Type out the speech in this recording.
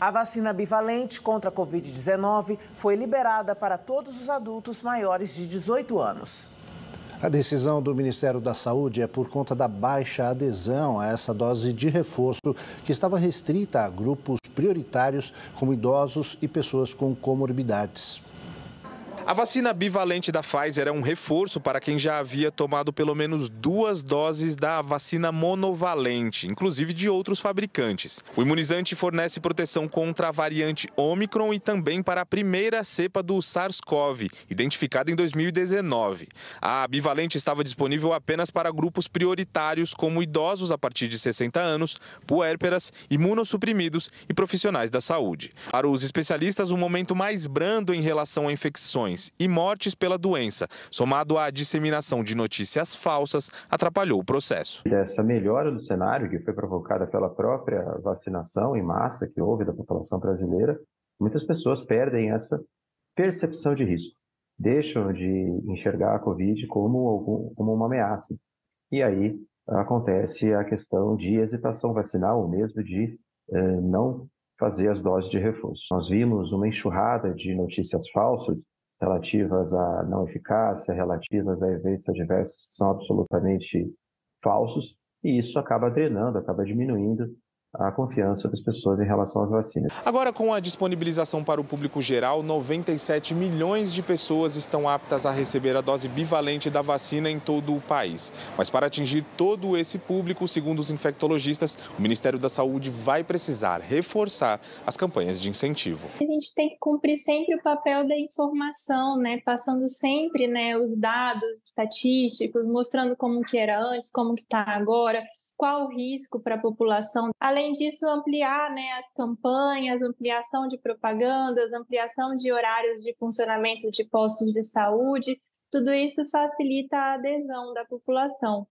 A vacina bivalente contra a Covid-19 foi liberada para todos os adultos maiores de 18 anos. A decisão do Ministério da Saúde é por conta da baixa adesão a essa dose de reforço, que estava restrita a grupos prioritários, como idosos e pessoas com comorbidades. A vacina bivalente da Pfizer é um reforço para quem já havia tomado pelo menos duas doses da vacina monovalente, inclusive de outros fabricantes. O imunizante fornece proteção contra a variante Omicron e também para a primeira cepa do SARS-CoV, identificada em 2019. A bivalente estava disponível apenas para grupos prioritários, como idosos a partir de 60 anos, puérperas, imunossuprimidos e profissionais da saúde. Para os especialistas, o momento mais brando em relação a infecções e mortes pela doença, somado à disseminação de notícias falsas, atrapalhou o processo. Essa melhora do cenário, que foi provocada pela própria vacinação em massa que houve da população brasileira, muitas pessoas perdem essa percepção de risco, deixam de enxergar a Covid como, como uma ameaça. E aí acontece a questão de hesitação vacinal, ou mesmo de eh, não fazer as doses de reforço. Nós vimos uma enxurrada de notícias falsas relativas à não eficácia, relativas a eventos adversos que são absolutamente falsos, e isso acaba drenando, acaba diminuindo a confiança das pessoas em relação às vacinas. Agora, com a disponibilização para o público geral, 97 milhões de pessoas estão aptas a receber a dose bivalente da vacina em todo o país. Mas para atingir todo esse público, segundo os infectologistas, o Ministério da Saúde vai precisar reforçar as campanhas de incentivo. A gente tem que cumprir sempre o papel da informação, né? Passando sempre né, os dados estatísticos, mostrando como que era antes, como que está agora qual o risco para a população. Além disso, ampliar né, as campanhas, ampliação de propagandas, ampliação de horários de funcionamento de postos de saúde, tudo isso facilita a adesão da população.